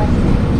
question.